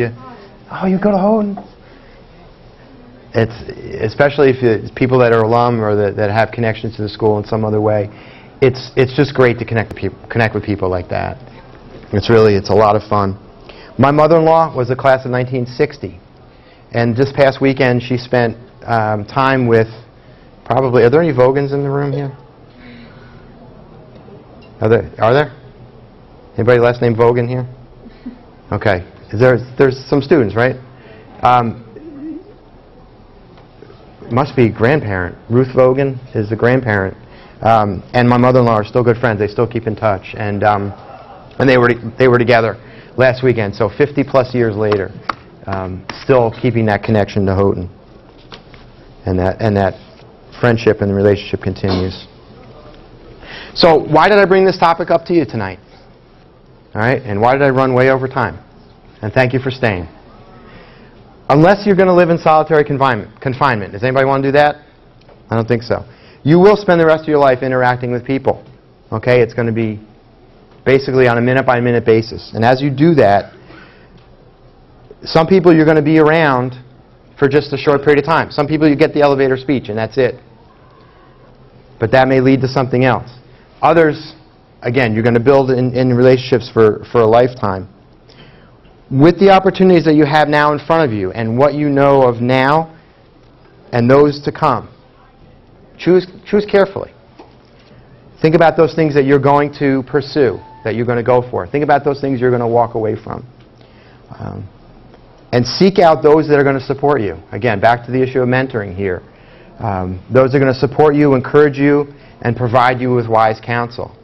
you, oh, you go to Houghton? It's, especially if it's people that are alum or that, that have connections to the school in some other way, it's, it's just great to connect, with peop- connect with people like that. It's really, it's a lot of fun. My mother-in-law was a class of 1960, and this past weekend she spent um, time with probably, are there any Vogans in the room here? Are there? Are there? Anybody last name Vogan here? Okay. Is there, there's some students, right? Um, must be grandparent. Ruth Vogan is the grandparent. Um, and my mother-in-law are still good friends. They still keep in touch. And, um, and they, were, they were together last weekend. So 50 plus years later, um, still keeping that connection to Houghton. And that, and that friendship and the relationship continues. So why did I bring this topic up to you tonight? All right, and why did I run way over time? And thank you for staying. Unless you're going to live in solitary confinement, confinement. Does anybody want to do that? I don't think so. You will spend the rest of your life interacting with people. Okay, it's going to be basically on a minute-by-minute basis. And as you do that, some people you're going to be around for just a short period of time. Some people you get the elevator speech and that's it. But that may lead to something else. Others, again, you're going to build in, in relationships for, for a lifetime. With the opportunities that you have now in front of you and what you know of now and those to come, choose, choose carefully. Think about those things that you're going to pursue, that you're going to go for. Think about those things you're going to walk away from. Um, and seek out those that are going to support you. Again, back to the issue of mentoring here. Um, those that are going to support you, encourage you, and provide you with wise counsel.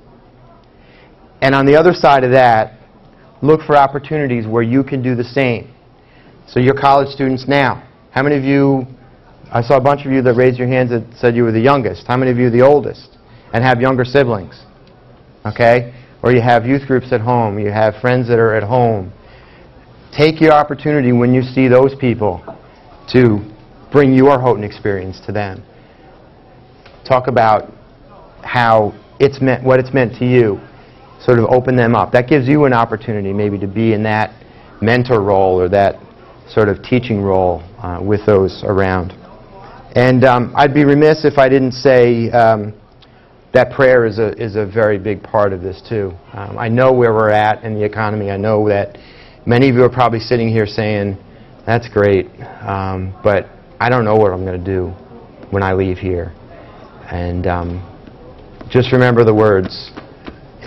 And on the other side of that, look for opportunities where you can do the same. So you're college students now. How many of you, I saw a bunch of you that raised your hands that said you were the youngest. How many of you the oldest and have younger siblings? Okay? Or you have youth groups at home. You have friends that are at home. Take your opportunity when you see those people to bring your Houghton experience to them. Talk about how it's meant, what it's meant to you. Sort of open them up. That gives you an opportunity maybe to be in that mentor role or that sort of teaching role uh, with those around. And um, I'd be remiss if I didn't say um, that prayer is a, is a very big part of this too. Um, I know where we're at in the economy. I know that many of you are probably sitting here saying, that's great, um, but I don't know what I'm going to do when I leave here. And um, just remember the words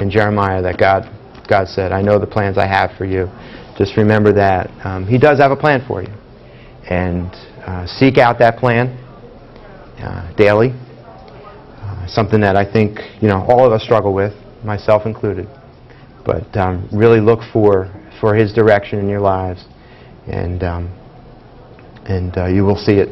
in Jeremiah that God, God said, I know the plans I have for you. Just remember that. Um, he does have a plan for you. And uh, seek out that plan uh, daily. Uh, something that I think you know all of us struggle with, myself included. But um, really look for, for His direction in your lives. And, um, and uh, you will see it